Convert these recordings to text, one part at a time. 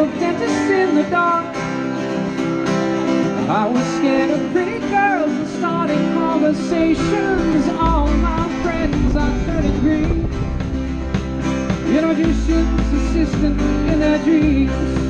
little dentist in the dark. I was scared of pretty girls and starting conversations. All my friends are thirty-three. degrees. You know, you shouldn't assistant in their dreams.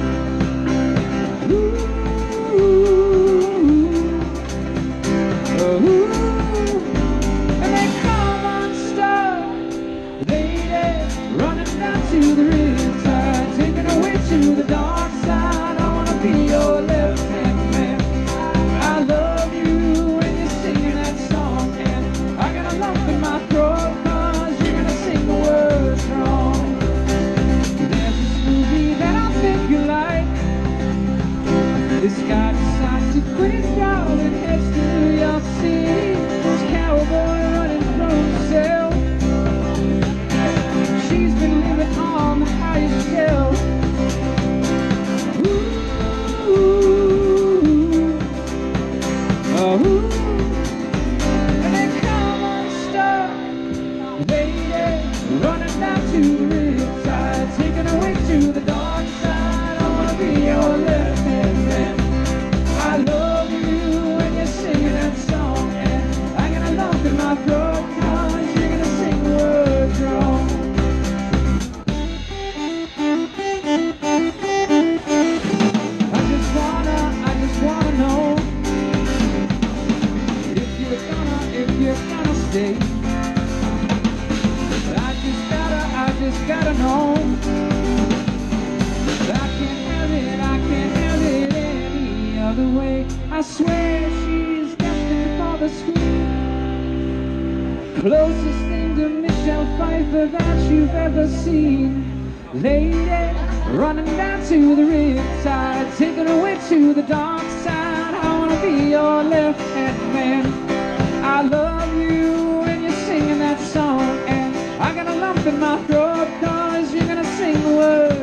consequência day. I just gotta, I just gotta know. I can't have it, I can't have it any other way. I swear she's destined for the screen. Closest thing to Michelle Pfeiffer that you've ever seen. Lady, running down to the riptide, taking away to the dark side. I wanna be your left hand man. I love you got a lump in my throat, cause you're gonna sing the words.